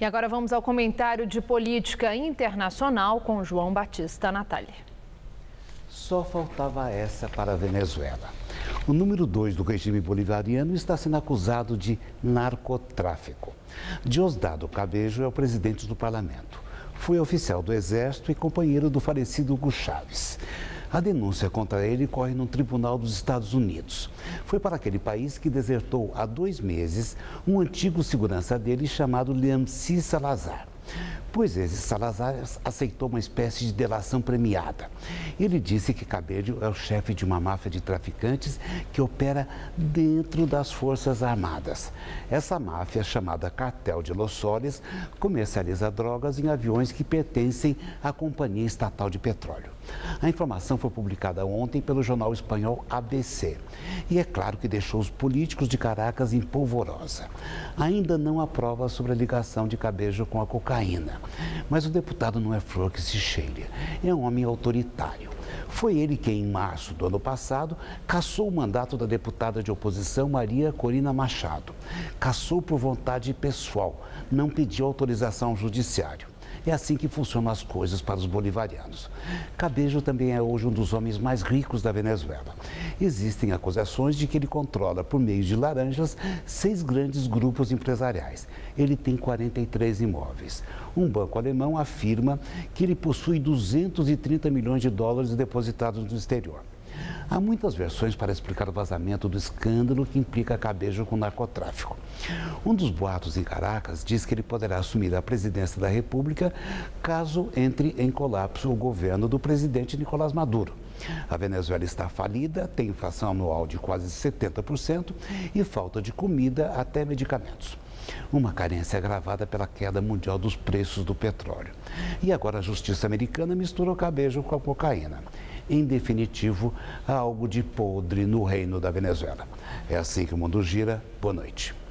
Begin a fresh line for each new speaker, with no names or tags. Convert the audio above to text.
E agora vamos ao comentário de política internacional com João Batista Natália.
Só faltava essa para a Venezuela. O número dois do regime bolivariano está sendo acusado de narcotráfico. Diosdado Cabejo é o presidente do parlamento. Foi oficial do exército e companheiro do falecido Hugo Chávez. A denúncia contra ele corre no Tribunal dos Estados Unidos. Foi para aquele país que desertou há dois meses um antigo segurança dele chamado Liamci Salazar. Pois esse Salazar aceitou uma espécie de delação premiada. Ele disse que Cabello é o chefe de uma máfia de traficantes que opera dentro das Forças Armadas. Essa máfia, chamada Cartel de Los Soles, comercializa drogas em aviões que pertencem à Companhia Estatal de Petróleo. A informação foi publicada ontem pelo jornal espanhol ABC. E é claro que deixou os políticos de Caracas em polvorosa. Ainda não há prova sobre a ligação de Cabejo com a cocaína. Mas o deputado não é flor que se cheire. É um homem autoritário. Foi ele quem, em março do ano passado, cassou o mandato da deputada de oposição Maria Corina Machado. Cassou por vontade pessoal, não pediu autorização ao judiciário. É assim que funcionam as coisas para os bolivarianos. Cabejo também é hoje um dos homens mais ricos da Venezuela. Existem acusações de que ele controla, por meio de laranjas, seis grandes grupos empresariais. Ele tem 43 imóveis. Um banco alemão afirma que ele possui 230 milhões de dólares depositados no exterior. Há muitas versões para explicar o vazamento do escândalo que implica Cabejo com narcotráfico. Um dos boatos em Caracas diz que ele poderá assumir a presidência da República caso entre em colapso o governo do presidente Nicolás Maduro. A Venezuela está falida, tem inflação anual de quase 70% e falta de comida até medicamentos. Uma carência agravada pela queda mundial dos preços do petróleo. E agora a justiça americana misturou cabejo com a cocaína em definitivo, há algo de podre no reino da Venezuela. É assim que o mundo gira. Boa noite.